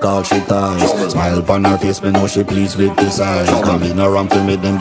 Call she ties Smile upon her face, me know she pleased with this eyes Come in around to me them